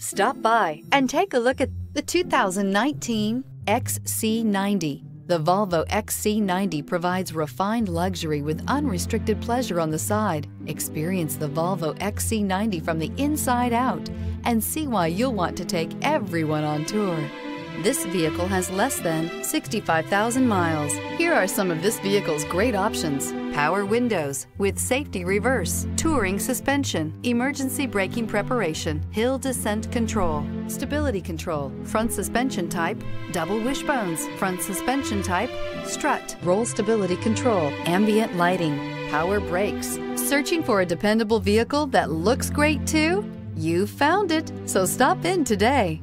Stop by and take a look at the 2019 XC90. The Volvo XC90 provides refined luxury with unrestricted pleasure on the side. Experience the Volvo XC90 from the inside out and see why you'll want to take everyone on tour. This vehicle has less than 65,000 miles. Here are some of this vehicle's great options. Power windows with safety reverse, touring suspension, emergency braking preparation, hill descent control, stability control, front suspension type, double wishbones, front suspension type, strut, roll stability control, ambient lighting, power brakes. Searching for a dependable vehicle that looks great too? You found it, so stop in today.